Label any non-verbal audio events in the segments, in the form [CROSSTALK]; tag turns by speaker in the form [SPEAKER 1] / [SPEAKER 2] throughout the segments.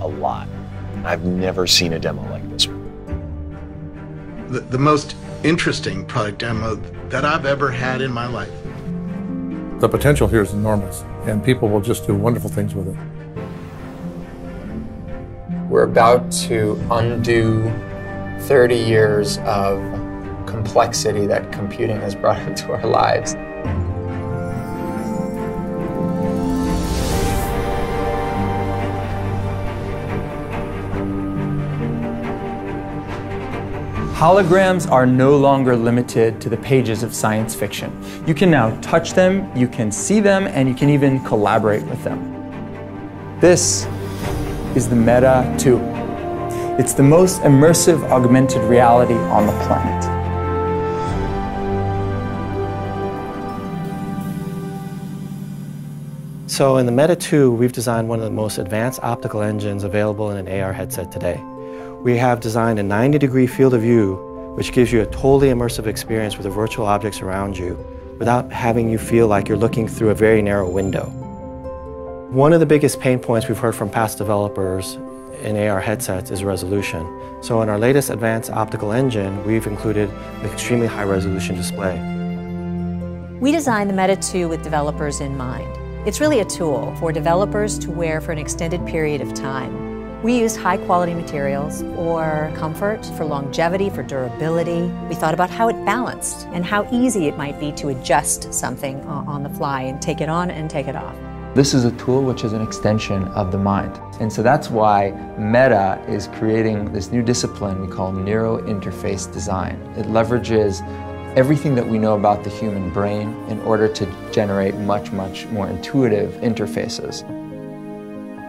[SPEAKER 1] a lot. I've never seen a demo like this one.
[SPEAKER 2] The, the most interesting product demo that I've ever had in my life.
[SPEAKER 3] The potential here is enormous, and people will just do wonderful things with it.
[SPEAKER 4] We're about to undo 30 years of complexity that computing has brought [LAUGHS] into our lives.
[SPEAKER 5] Holograms are no longer limited to the pages of science fiction. You can now touch them, you can see them, and you can even collaborate with them. This is the Meta 2. It's the most immersive augmented reality on the planet.
[SPEAKER 6] So in the Meta 2, we've designed one of the most advanced optical engines available in an AR headset today. We have designed a 90 degree field of view which gives you a totally immersive experience with the virtual objects around you without having you feel like you're looking through a very narrow window. One of the biggest pain points we've heard from past developers in AR headsets is resolution. So in our latest advanced optical engine, we've included an extremely high resolution display.
[SPEAKER 7] We designed the Meta 2 with developers in mind. It's really a tool for developers to wear for an extended period of time. We used high quality materials for comfort, for longevity, for durability. We thought about how it balanced and how easy it might be to adjust something on the fly and take it on and take it off.
[SPEAKER 4] This is a tool which is an extension of the mind. And so that's why Meta is creating this new discipline we call neuro interface design. It leverages everything that we know about the human brain in order to generate much, much more intuitive interfaces.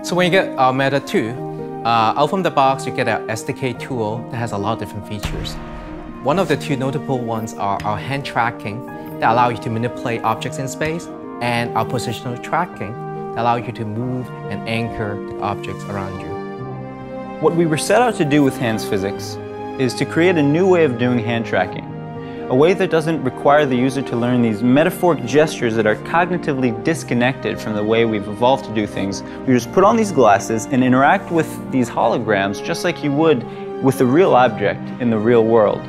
[SPEAKER 8] So when you get our Meta 2, uh, out from the box, you get an SDK tool that has a lot of different features. One of the two notable ones are our hand tracking that allow you to manipulate objects in space and our positional tracking that allow you to move and anchor objects around you.
[SPEAKER 9] What we were set out to do with hands physics is to create a new way of doing hand tracking a way that doesn't require the user to learn these metaphoric gestures that are cognitively disconnected from the way we've evolved to do things. We just put on these glasses and interact with these holograms just like you would with a real object in the real world.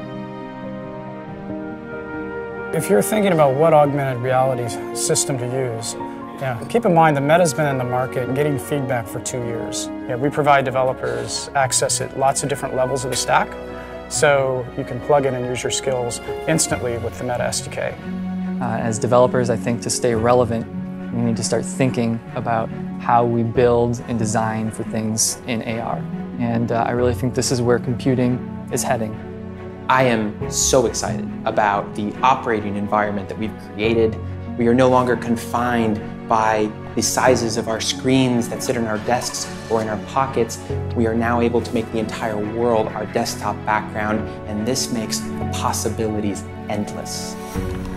[SPEAKER 10] If you're thinking about what augmented reality system to use, yeah, keep in mind the Meta's been in the market getting feedback for two years. Yeah, we provide developers access at lots of different levels of the stack. So you can plug in and use your skills instantly with the Meta SDK.
[SPEAKER 5] Uh, as developers, I think to stay relevant, we need to start thinking about how we build and design for things in AR. And uh, I really think this is where computing is heading.
[SPEAKER 11] I am so excited about the operating environment that we've created. We are no longer confined by the sizes of our screens that sit on our desks or in our pockets. We are now able to make the entire world our desktop background, and this makes the possibilities endless.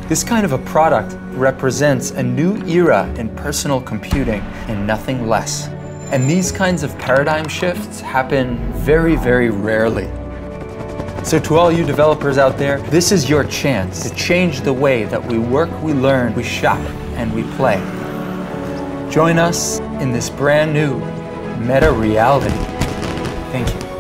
[SPEAKER 5] This kind of a product represents a new era in personal computing and nothing less. And these kinds of paradigm shifts happen very, very rarely. So to all you developers out there, this is your chance to change the way that we work, we learn, we shop, and we play. Join us in this brand new meta reality. Thank you.